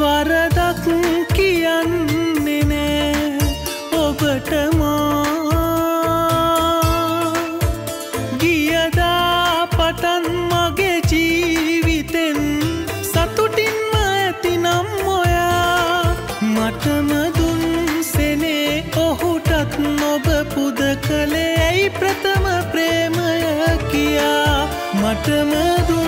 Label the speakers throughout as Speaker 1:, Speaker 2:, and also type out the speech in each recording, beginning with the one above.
Speaker 1: වරදක් කියන්නේ නෑ. ඔබටමා ගියදා පටන් මගේ ජීවිතෙන් සතුටින්ම ඇතිනම් ඔොයා. මටම දුන් සෙනේ ඔහුටත් නොබ පුද කළේ ඇයි ප්‍රථම ප්‍රේමය කියා. මටමදුන්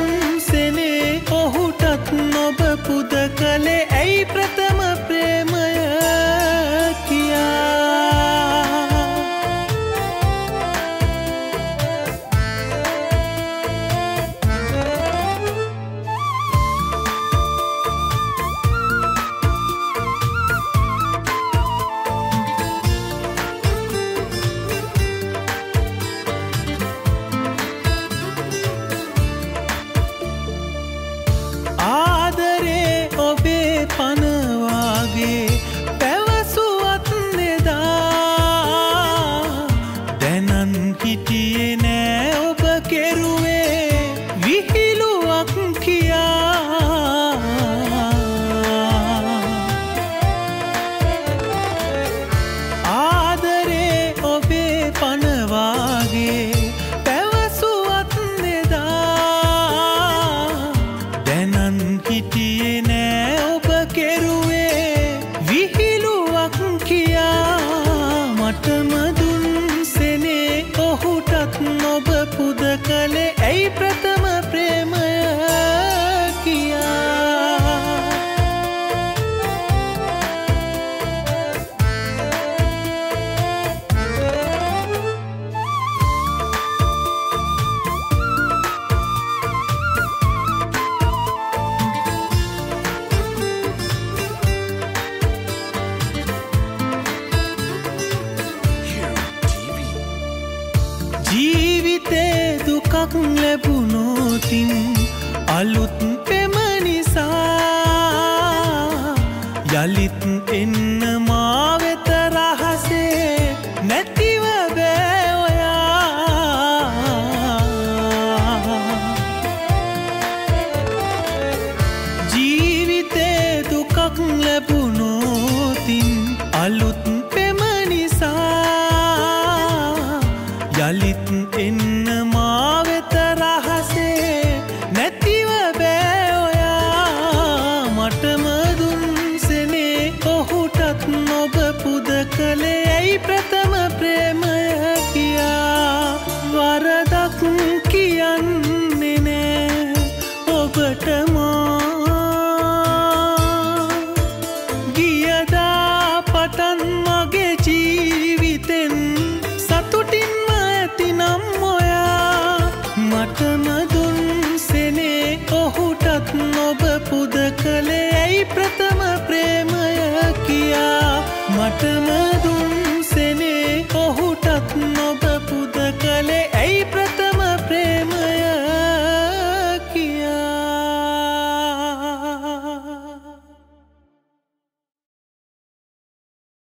Speaker 1: දැනන් හිටියේ නෑ ජීවිතේ දුකක් ලැබුණෝතින් අලුත් පෙම නිසා යළිත් එන්න මාවෙත රහසේ නැතිව බෑඔයා ජීවිතේ දුකක් ලැබුණෝතින් අලුත් පෙම නිසා යළිත් එන්න පුද කළේ ඇයි ප්‍රථම ප්‍රේමය කියා? මටම දුන්සෙනේ ඔහුටත් නොබ පුද කළේ ඇයි ප්‍ර